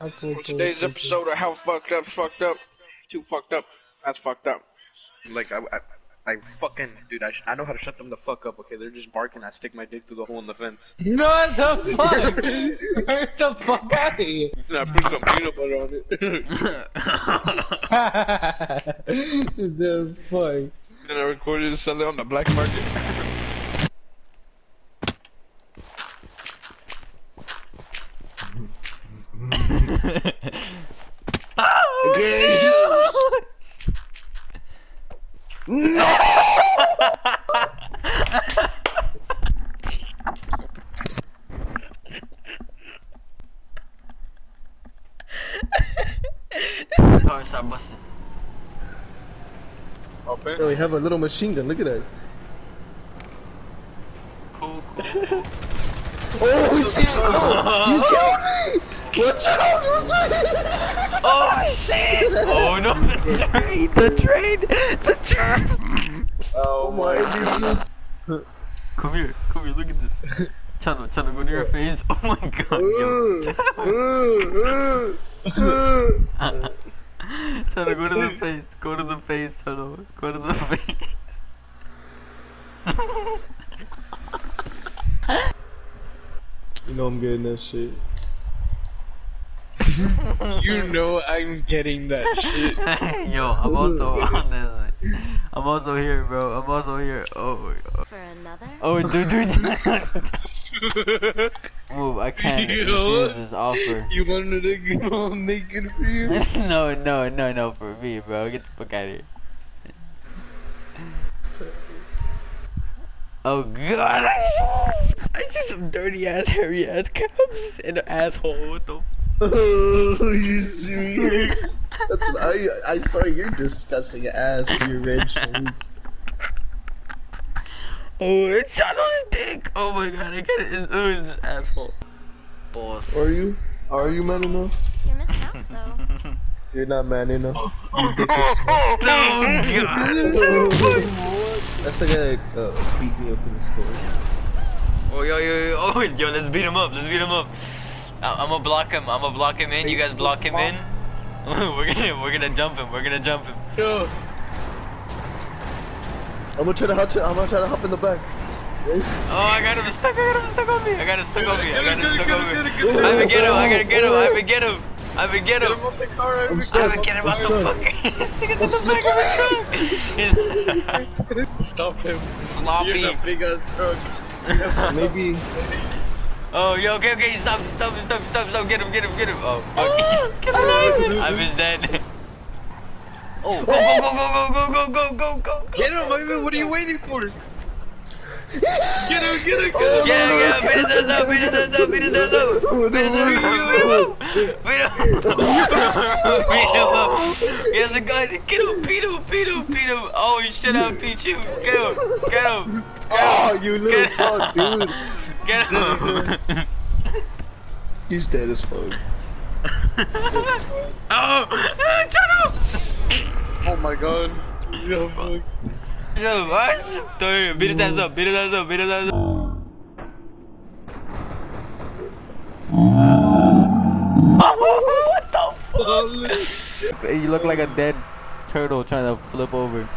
Okay, Today's episode of How Fucked Up, Fucked Up, Too Fucked Up, That's Fucked Up. Like, I, I, I fucking, dude, I, I know how to shut them the fuck up, okay? They're just barking, I stick my dick through the hole in the fence. okay. What the fuck? Get the fuck out of here. And I put some peanut butter on it. the fuck? and I recorded it and on the black market. Car start busting. Open. Bro, we have a little machine gun. Look at that. Cool, cool. Oh shit! Oh, you killed me! Watch out! Oh shit! Oh no, the train, the train, the train! Oh my! Oh, Did you? Come here, come here, look at this. Chano, Chano, go to your face. Oh my god, yo. Chano, go to the face, go to the face, Chano, go to the face. You know I'm getting that shit. You know I'm getting that shit. Yo, I'm also on this. I'm also here, bro. I'm also here. Oh, oh, For another? oh dude, dude. Move, I can't Yo. refuse this offer. You wanted to go naked for you? no, no, no, no, for me, bro. Get the fuck out of here. Oh god, I, I see some dirty ass, hairy ass calves and an asshole. What the? Oh, you serious? That's what I I saw your disgusting ass in your red shorts. Oh, it's Shadow's dick. Oh my god, I get it. It's, oh, it's an asshole. Boss. Are you? Are you man enough? You're missing out though. You're not man enough. You dick is Oh god. That's the guy that uh, beat me up in the store. Oh yo yo yo! Oh yo, let's beat him up. Let's beat him up. I- I'm gonna block him. I'm gonna block him in. You guys block him in. we're gonna we're gonna jump him. We're gonna jump him. Yo, I'm gonna try to hop. I'm gonna try to hop in the back. Oh, I got him stuck. I got him stuck on me. I got him stuck on me. I got him Get stuck get on him, me. get him, get him, I haven't get him. I gotta get him. I haven't get him. I haven't get get him. him up the car. I'm I stuck. haven't get him. I'm I'm so stuck. fucking. I'm the back of the Stop him. sloppy. You're the big ass truck. Maybe. Oh, yo, okay, okay, stop, stop, stop, stop, stop, get him, get him, get him. Oh, oh fuck. Get him, I'm his dead. Oh, go, go, go, go, go, go, go, go, go, go. Get him, baby. What are you waiting for? Get him, get him, get oh, him. Yeah, yeah, beat his ass up, beat his ass up, beat his ass up. Beat his oh, ass up, beat him up. Beat him up. Beat him up. He has a gun. Get him, beat him, beat him, beat him. Oh, you should have beat you. Get him, get him, Get him. Oh, you little Get- fuck, dude. Get him. He's dead as fuck. Oh, shut up. Oh my god. Yo, fuck. Yo, what? Dude, beat his ass up, beat his ass up, beat his ass up. what the fuck? You look like a dead turtle trying to flip over.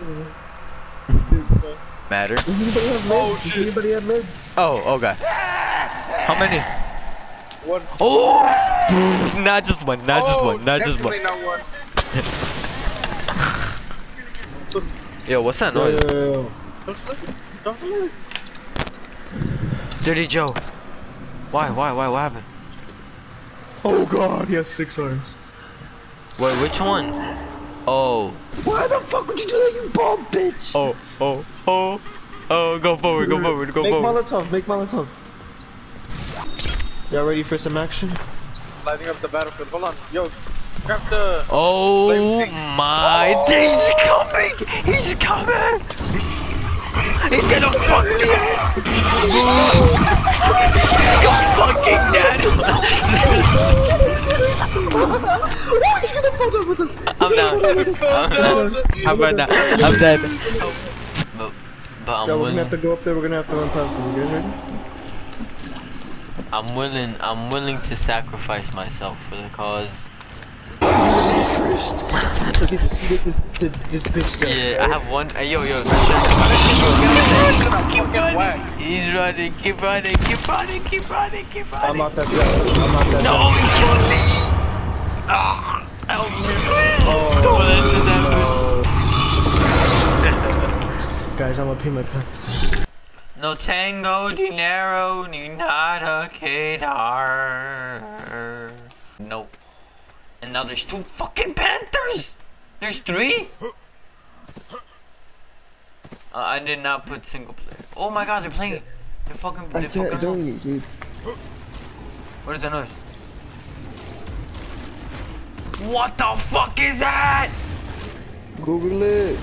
Matter? Does anybody have oh, meds? Does anybody have meds? Oh, oh god. How many? One. Oh! Not just one, not just oh, one, not just one. not one. Yo, what's that Yo, noise? yo, yo, yo. Don't look. Don't look. Dirty Joe. Why, why, why, what happened? Oh god, he has six arms. Wait, which one? Oh. Why the fuck would you do that, you bald bitch? Oh, oh, oh, oh, go forward, go forward, go forward. make forward. Molotov, make Molotov. Y'all ready for some action? Lighting up the battlefield. Hold on. Yo, grab the. Oh my, oh! he's coming! He's coming! He's gonna fuck me up! Go fucking daddy! oh, he's gonna fall down with us. I'm down. I'm down. I'm right now. I'm dead. But, but I'm Yo, we're gonna have to go up there. We're gonna have to run past him. You guys ready? I'm willing. I'm willing to sacrifice myself for the cause. First, so get to see what this th- this bitch does. Yeah, I have one. Hey, yo, yo. Keep running. He's running. Keep running. Keep running. Keep running. Keep running. I'm out that door. I'm out that No, door. he killed me. Ah, help me. Guys, I'm gonna pee my pants. No tango, dinero, ni nada que dar. Nope. And now there's two fucking panthers! There's three? Uh, I did not put single player. Oh my god, they're playing. They're fucking. I They're can't, fucking. don't, dude. What is that noise? What the fuck is that? Google it.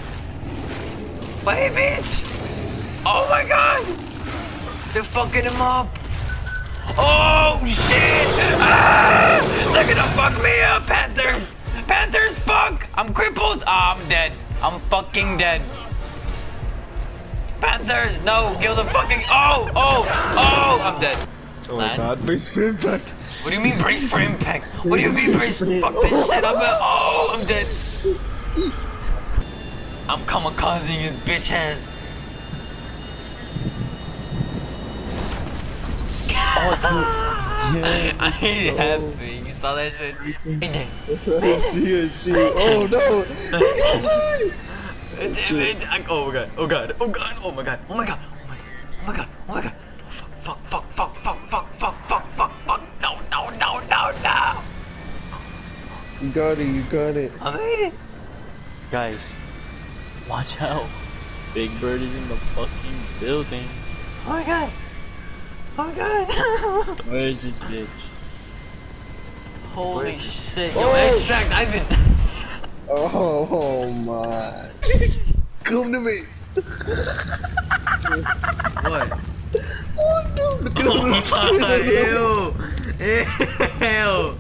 Wait, bitch! Oh my god! They're fucking him up! Oh shit! Ah! They're gonna fuck me up, Panthers! Panthers, fuck! I'm crippled! Ah, I'm dead. I'm fucking dead. Panthers, no! Kill the fucking. Oh! Oh! Oh! I'm dead. Oh my Land? god, brace for impact. What do you mean brace for impact? What do you mean brace? For- Fuck this shit! I'm Oh! I'm dead. I'm kamikazing his bitch ass. Oh Yeah, I ain't happy. You saw that shit? Hey, that's what I see. I see. Oh no! I- Oh my god, oh god, oh god, oh my god, oh my god, oh my god, oh my god, oh my god. Fuck, fuck, fuck, fuck, fuck, fuck, fuck, fuck, fuck, no, no, no, no, no. You got it. You got it. I made it. Guys, watch out. Big Bird is in the fucking building. Oh my god. Oh my god. Where is this bitch? Holy shit. Yo, Oh. extract Ivan. Oh my! Come to me. What? Oh no! Look at Ew! Ew!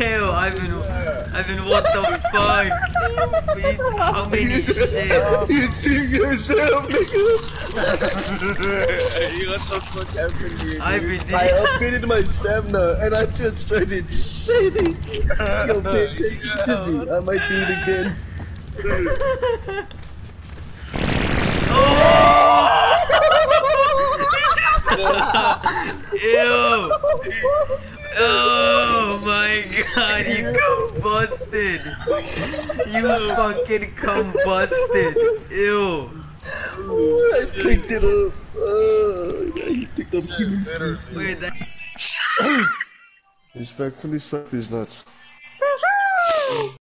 Ew! Ivan, Ivan, what the fuck? How many shit? You see yourself, nigga. what the fuck happened here? Ivan, I upgraded my stamina and I just started shitting. Yo, pay attention to me. I might do it again. Oh! Ew! Oh my god, you combusted! You fucking combusted! Ew! I picked it up. Uh, he picked up human feces. Respectfully suck these nuts.